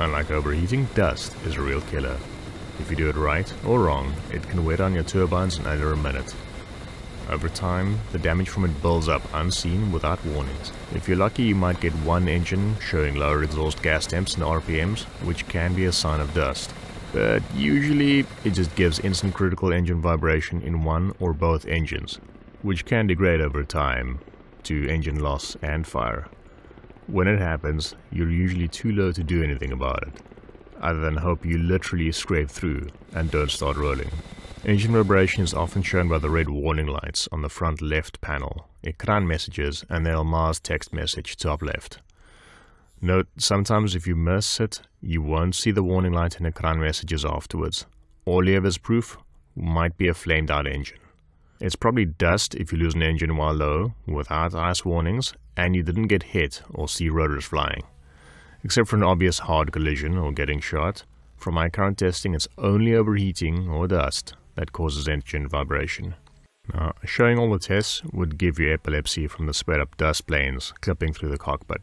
Unlike overheating, dust is a real killer. If you do it right or wrong, it can wear down your turbines in under a minute. Over time, the damage from it builds up unseen without warnings. If you're lucky, you might get one engine showing lower exhaust gas temps and RPMs, which can be a sign of dust. But usually, it just gives instant critical engine vibration in one or both engines, which can degrade over time to engine loss and fire. When it happens, you're usually too low to do anything about it, other than hope you literally scrape through and don't start rolling. Engine vibration is often shown by the red warning lights on the front left panel, ekran messages and the Almaz text message top left. Note, sometimes if you miss it, you won't see the warning light and ekran messages afterwards. All as proof might be a flamed out engine. It's probably dust if you lose an engine while low, without ice warnings, and you didn't get hit or see rotors flying. Except for an obvious hard collision or getting shot, from my current testing it's only overheating or dust that causes engine vibration. Now, showing all the tests would give you epilepsy from the spread up dust planes clipping through the cockpit.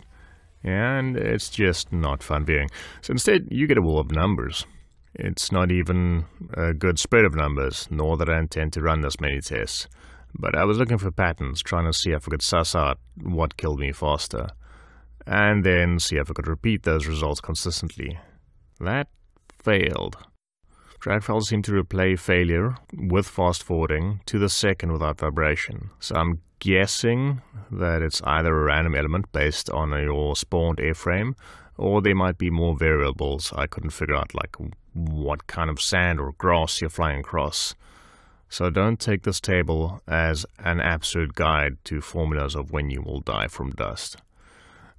And it's just not fun viewing. So instead, you get a wall of numbers. It's not even a good spread of numbers, nor that I intend to run this many tests. But I was looking for patterns, trying to see if I could suss out what killed me faster, and then see if I could repeat those results consistently. That failed. Trackfiles seem to replay failure with fast forwarding to the second without vibration. So I'm guessing that it's either a random element based on your spawned airframe, or there might be more variables I couldn't figure out, like what kind of sand or grass you're flying across. So don't take this table as an absolute guide to formulas of when you will die from dust.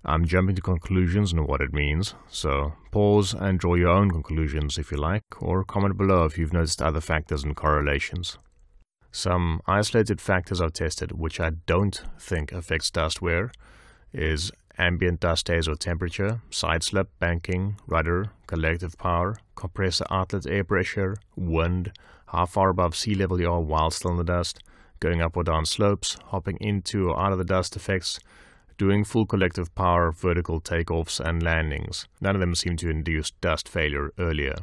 I'm jumping to conclusions on what it means, so pause and draw your own conclusions if you like, or comment below if you've noticed other factors and correlations. Some isolated factors I've tested which I don't think affects dust wear is ambient dust haze or temperature, side banking, rudder, collective power, compressor outlet air pressure, wind, how far above sea level you are while still in the dust, going up or down slopes, hopping into or out of the dust effects, doing full collective power vertical takeoffs and landings. None of them seem to induce dust failure earlier.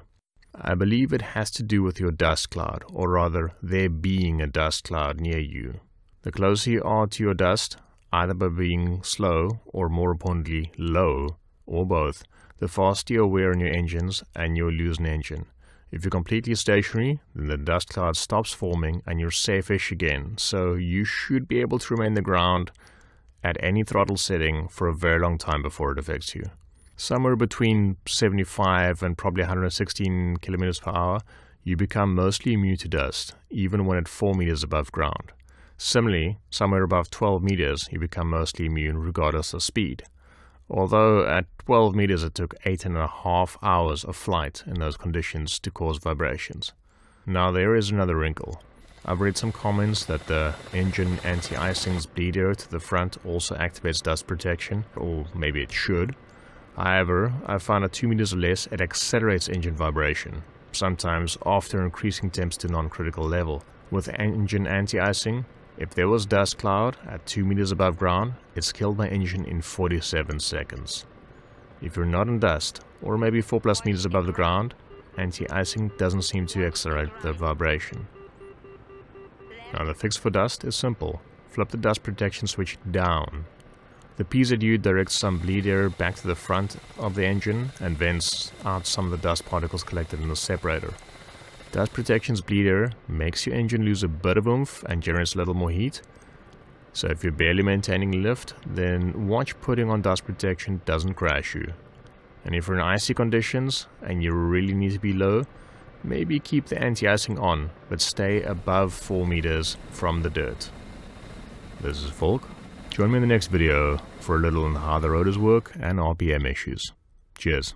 I believe it has to do with your dust cloud, or rather, there being a dust cloud near you. The closer you are to your dust, either by being slow or more importantly low, or both, the faster you wear on your engines and you'll lose an engine. If you're completely stationary, then the dust cloud stops forming and you're safe-ish again, so you should be able to remain the ground at any throttle setting for a very long time before it affects you. Somewhere between 75 and probably 116 kilometers per hour, you become mostly immune to dust, even when at 4 meters above ground. Similarly, somewhere above 12 meters, you become mostly immune regardless of speed. Although at 12 meters it took 8.5 hours of flight in those conditions to cause vibrations. Now there is another wrinkle. I've read some comments that the engine anti-icing's bleeder to the front also activates dust protection, or maybe it should. However, I found at 2 meters or less it accelerates engine vibration, sometimes after increasing temps to non-critical level. With engine anti-icing, if there was dust cloud at 2 meters above ground, it's killed my engine in 47 seconds. If you're not in dust, or maybe 4 plus meters above the ground, anti-icing doesn't seem to accelerate the vibration. Now the fix for dust is simple. Flip the dust protection switch down. The PZU directs some bleed air back to the front of the engine and vents out some of the dust particles collected in the separator. Dust protection's Bleeder makes your engine lose a bit of oomph and generates a little more heat. So if you're barely maintaining lift, then watch putting on dust protection doesn't crash you. And if you're in icy conditions and you really need to be low, Maybe keep the anti-icing on, but stay above 4 meters from the dirt. This is Volk. Join me in the next video for a little on how the rotors work and RPM issues. Cheers.